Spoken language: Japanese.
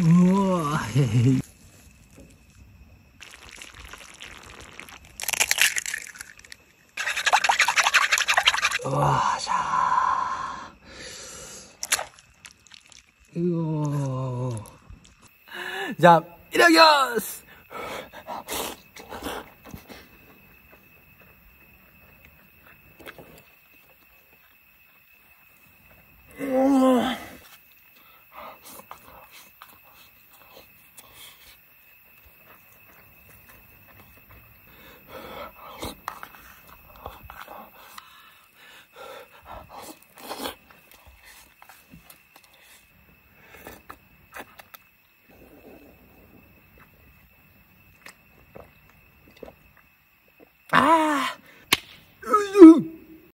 うわへ。うわしゃー。うおー。じゃあいただきますああ